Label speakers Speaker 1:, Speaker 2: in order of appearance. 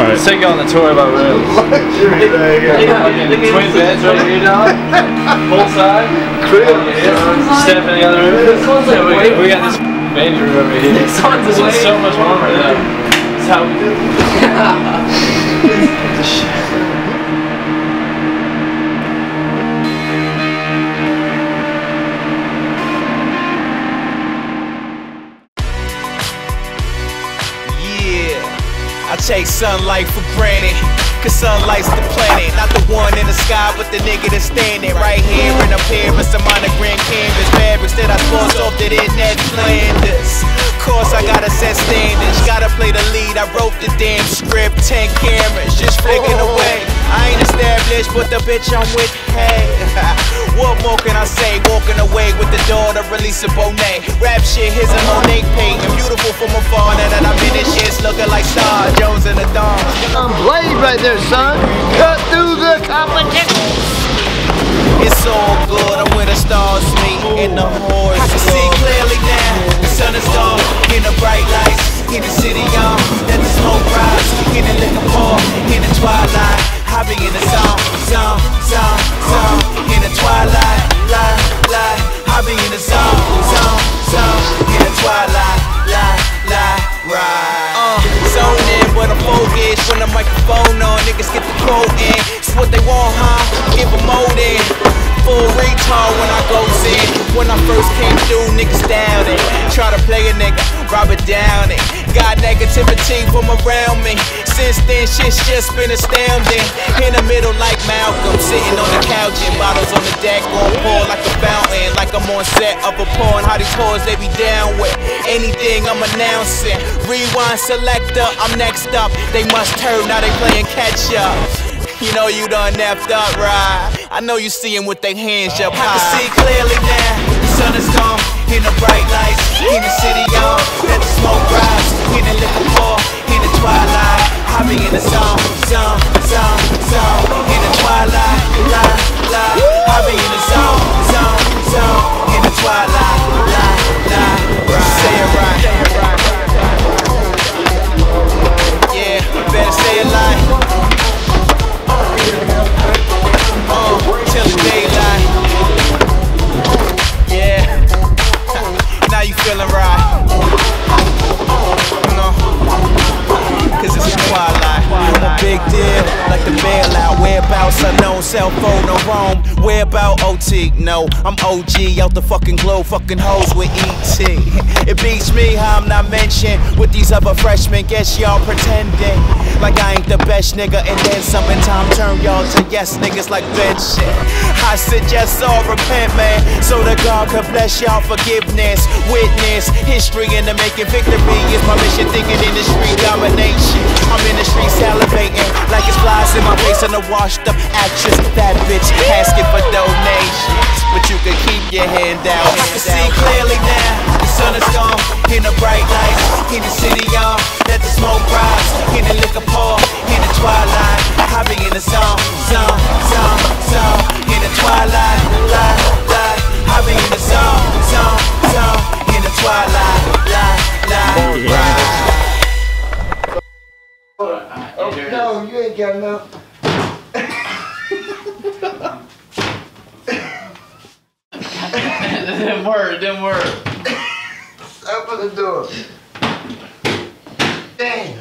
Speaker 1: Alright.
Speaker 2: Let's take you on the tour of our room rooms. Fucking twin beds right here, dog. Full side. Step in the other room. Yeah, we, we got this baby room over here. This is so much warmer though. This is how we do it.
Speaker 3: Take sunlight for granted. Cause sunlight's the planet, not the one in the sky, but the nigga that's standing right here in a pair of some monogram canvas fabrics that I forced off the internet Flanders. Course I gotta set standards, gotta play the lead. I wrote the damn script, 10 cameras, just flicking away. Established, but the bitch I'm with, hey. what more can I say? Walking away with the daughter, releasing Bonet. Rap shit, here's a Monet painting. Beautiful from afar, now that I'm in this shit's looking like Star Jones in the dawn.
Speaker 4: I'm Blade right there, son. Cut through the competition.
Speaker 3: It's all good, I'm where the stars meet in the horse. I can see clearly now, the sun is gone, in the bright lights, in the city on, let the smoke rise, in the liquor pour, microphone on, niggas get the quote in. It's what they want, huh? Give them more then. Full retard when I goes in. When I first came through, niggas. Try to play a nigga, Robert Downey. Got negativity from around me. Since then, shit's just been astounding. In the middle, like Malcolm, sitting on the couch and bottles on the deck, gon' pour like a fountain. Like I'm on set of a porn. How these whores they be down with anything I'm announcing. Rewind selector, I'm next up. They must turn, now they playing catch up. You know you done napped up, right? I know you seeing with their hands up high. I can see clearly now. The sun is gone. In the bright lights, in the city on. Let the smoke rise. In the liquor pour, in the twilight. I be in the zone, zone, zone, zone. Unknown, cell phone no roam. Where about OT? No, I'm OG out the fucking globe, fucking hoes with ET. It beats me how I'm not mentioned with these other freshmen. Guess y'all pretending like I ain't the best nigga. And then some in time turn y'all to yes niggas like Ben shit. I suggest all repent, man, so that God can bless y'all forgiveness. Witness history in the making. Victory is my mission. Thinking industry domination. I'm in the street salivating like it's flies in my face and a washed up actress. That bitch asking for donations, but you can keep your hand out. I can see clearly now. The sun is gone in the bright lights. In the city on, let the smoke rise. In the liquor pour, in the twilight. I be in the zone, zone, zone, zone. In the twilight, light, light. I be in the zone, zone, zone. In the twilight, light, light, right.
Speaker 4: Oh, no, you ain't got enough.
Speaker 2: It didn't work, it didn't work.
Speaker 4: Open the door. Damn.